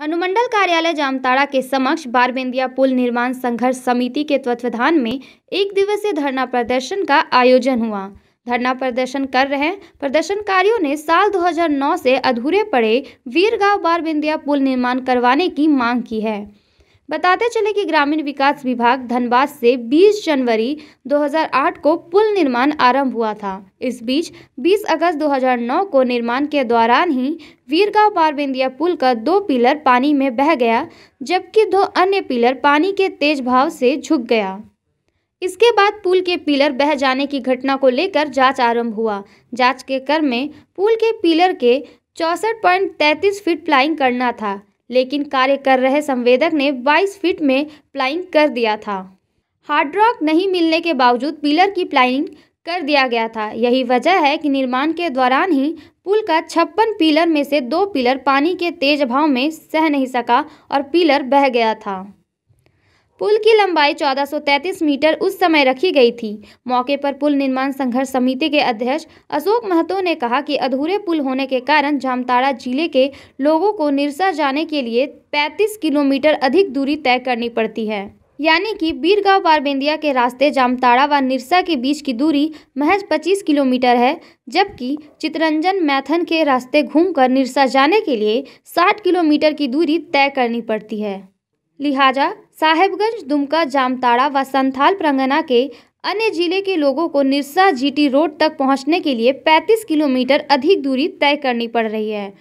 अनुमंडल कार्यालय जामताड़ा के समक्ष बारबेंदिया पुल निर्माण संघर्ष समिति के तत्वावधान में एक दिवसीय धरना प्रदर्शन का आयोजन हुआ। धरना प्रदर्शन कर रहे प्रदर्शनकारियों ने साल 2009 से अधूरे पड़े वीरगांव बारबेंदिया पुल निर्माण करवाने की मांग की है। बताते चले कि ग्रामीण विकास विभाग धनबाद से 20 जनवरी 2008 को पुल निर्माण आरंभ हुआ था। इस बीच 20 अगस्त 2009 को निर्माण के दौरान ही वीरगांव बारबेंदिया पुल का दो पिलर पानी में बह गया, जबकि दो अन्य पिलर पानी के तेज भाव से झुक गया। इसके बाद पुल के पिलर बह जाने की घटना को लेकर जाँच आरंभ हुआ। जाँच के क्रम में पुल के पिलर के चौसठ फीट प्लाइंग करना था। लेकिन कार्य कर रहे संवेदक ने 22 फीट में प्लाइंग कर दिया था। हार्ड रॉक नहीं मिलने के बावजूद पिलर की प्लाइंग कर दिया गया था। यही वजह है कि निर्माण के दौरान ही पुल का छप्पन पिलर में से दो पिलर पानी के तेज भाव में सह नहीं सका और पिलर बह गया था। पुल की लंबाई 1433 मीटर उस समय रखी गई थी। मौके पर पुल निर्माण संघर्ष समिति के अध्यक्ष अशोक महतो ने कहा कि अधूरे पुल होने के कारण जामताड़ा ज़िले के लोगों को निरसा जाने के लिए 35 किलोमीटर अधिक दूरी तय करनी पड़ती है। यानी कि बीरगांव बारबेंदिया के रास्ते जामताड़ा व निरसा के बीच की दूरी महज 25 किलोमीटर है, जबकि चितरंजन मैथन के रास्ते घूमकर निरसा जाने के लिए 60 किलोमीटर की दूरी तय करनी पड़ती है। लिहाजा साहेबगंज, दुमका, जामताड़ा व संथाल प्रंगना के अन्य ज़िले के लोगों को निरसा जीटी रोड तक पहुँचने के लिए 35 किलोमीटर अधिक दूरी तय करनी पड़ रही है।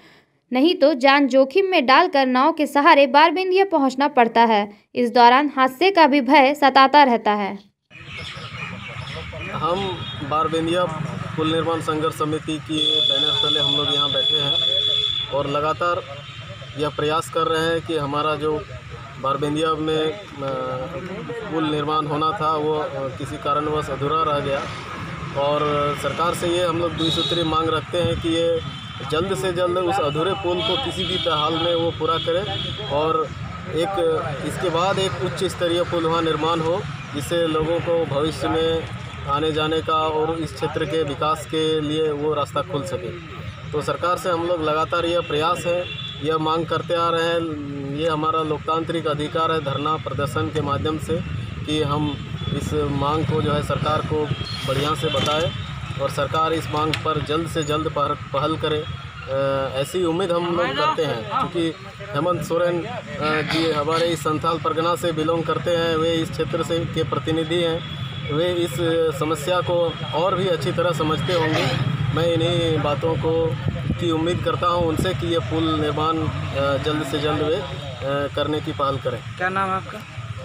नहीं तो जान जोखिम में डालकर नाव के सहारे बारबेंदिया पहुँचना पड़ता है। इस दौरान हादसे का भी भय सताता रहता है। हम बारबेंदिया पुल निर्माण संघर्ष समिति की बैनर तले हम लोग यहाँ बैठे हैं और लगातार यह प्रयास कर रहे हैं कि हमारा जो बारबेंदिया में पुल निर्माण होना था, वो किसी कारणवश अधूरा रह गया। और सरकार से ये हम लोग द्विसूत्री मांग रखते हैं कि ये जल्द से जल्द उस अधूरे पुल को किसी भी हाल में वो पूरा करें और एक, इसके बाद एक उच्च स्तरीय पुल वहाँ निर्माण हो, जिससे लोगों को भविष्य में आने जाने का और इस क्षेत्र के विकास के लिए वो रास्ता खुल सके। तो सरकार से हम लोग लगातार यह प्रयास है यह मांग करते आ रहे हैं। ये हमारा लोकतांत्रिक अधिकार है धरना प्रदर्शन के माध्यम से कि हम इस मांग को जो है सरकार को बढ़िया से बताए और सरकार इस मांग पर जल्द से जल्द पहल करे। ऐसी उम्मीद हम लोग करते हैं। क्योंकि हेमंत सोरेन जी हमारे इस संथाल परगना से बिलोंग करते हैं, वे इस क्षेत्र से, के प्रतिनिधि हैं। वे इस समस्या को और भी अच्छी तरह समझते होंगे। मैं इन्हीं बातों को की उम्मीद करता हूँ उनसे कि ये पुल निर्माण जल्द से जल्द वे करने की पहल करें। क्या नाम है आपका?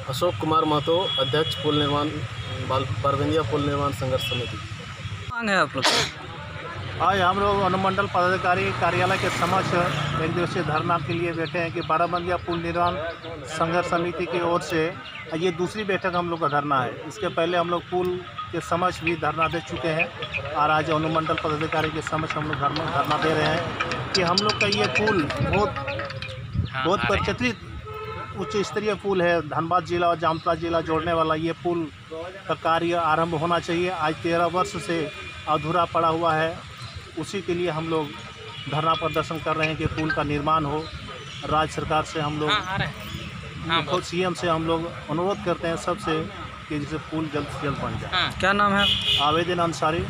अशोक कुमार महतो अध्यक्ष पुल निर्माण परवेंदिया पुल निर्माण संघर्ष समिति। मांग है आप लोग? आज हम लोग अनुमंडल पदाधिकारी कार्यालय के समक्ष एक दिवसीय धरना के लिए बैठे हैं कि बाराबंदिया पुल निर्माण संघर्ष समिति की ओर से ये दूसरी बैठक हम लोग का धरना है। इसके पहले हम लोग पुल के समक्ष भी धरना दे चुके हैं। और आज अनुमंडल पदाधिकारी के समक्ष हम लोग धरना धरना दे रहे हैं कि हम लोग का ये पुल बहुत बहुत प्रचलित उच्च स्तरीय पुल है। धनबाद जिला और जामतरा जिला जोड़ने वाला ये पुल का कार्य आरंभ होना चाहिए। आज तेरह वर्ष से अधूरा पड़ा हुआ है। उसी के लिए हम लोग धरना प्रदर्शन कर रहे हैं कि पुल का निर्माण हो। राज्य सरकार से हम लोग हाँ, सी एम से हम लोग अनुरोध करते हैं सबसे कि जिसे पुल जल्द से जल्द बन जाए। क्या नाम है? आवेदन अंसारी।